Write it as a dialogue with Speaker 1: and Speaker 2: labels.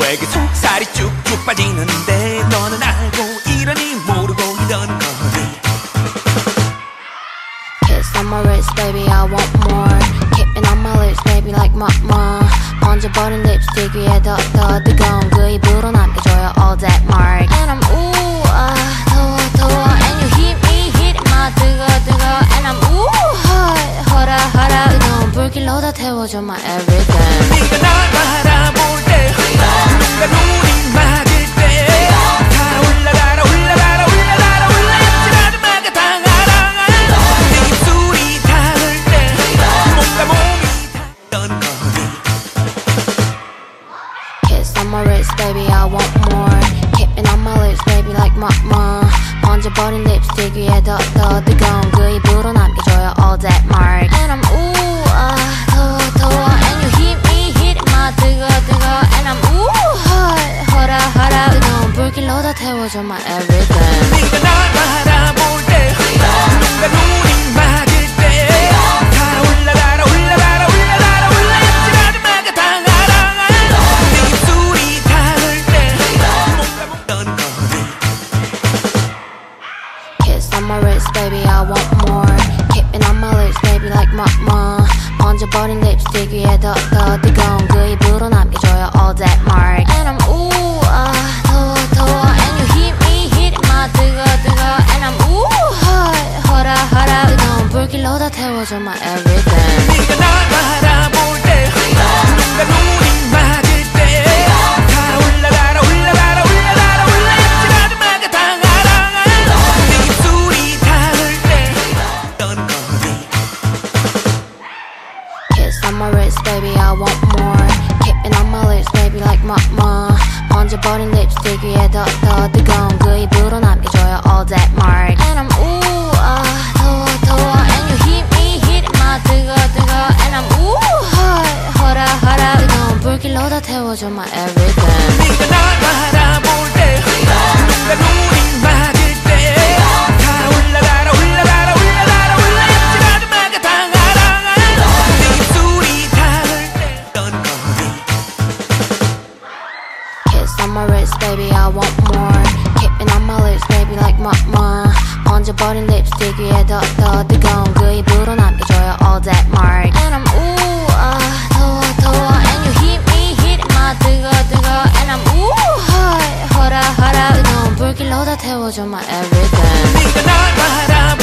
Speaker 1: 왜그 속살이 쭉쭉 빠지는데 너는 알고 이러니 모르고 이러는 거니
Speaker 2: Kiss on my wrist, baby, I want more. Keeping on my lips, baby, like mama. 번져버린 립스틱 위에 더, 더 뜨거운 그 입으로 남겨줘요 all that mark. And I'm ooh, 아, 더워, 더워. And you hit me, hit my 뜨거, 뜨거. And I'm ooh, hot, 허라, 허라. 뜨거운 불길로 다 태워줘 my everything.
Speaker 1: 네가 날 바라
Speaker 2: my wrist, baby, I want more. Keeping on my lips, baby, like mama. 번져버린 립스틱 위에 더, 더 뜨거운 그 입으로 남겨줘요 all that mark. And I'm ooh, 아, 더워, 더워. And you hit me, hit my 뜨거, 뜨거. And I'm ooh, hot, 허라, 허라. 뜨거운 불길로 다 태워줘 my everything.
Speaker 1: 네가 날 바라볼
Speaker 2: 번져버린 립스틱 위에 더, 더 뜨거운 그 입으로 남겨줘요 all that mark. And I'm ooh, 아, 더워, 더워. And you hit me, hit my 뜨거, 뜨거. And I'm ooh, hot, 허라, 허라. 뜨거운 불길로 다 태워줘 my everything.
Speaker 1: 네가 날 바라
Speaker 2: my wrist, baby, I want more. Keeping on my lips, baby, like mama. 번져버린 립스틱 위에 더, 더 뜨거운 그 입으로 남겨줘요 all that mark. And I'm ooh, 아, 더워, 더워. And you hit me, hit my 뜨거, 뜨거. And I'm ooh, hot, 허라, 허라. 뜨거운 불길로 다 태워줘 my everything.
Speaker 1: 네가 날 바라
Speaker 2: wrist, baby, I want more. Keeping on my lips, baby, like mama. 번져버린 립스틱 위에 더, 더 뜨거운 그 입으로 남겨줘요 all that mark. And I'm ooh, 아, 더워, 더워. And you hit me, hit my 뜨거, 뜨거. And I'm ooh, hot, 허라, 허라. 뜨거운 불길로 다 태워줘 my everything.
Speaker 1: 네가 날 바라볼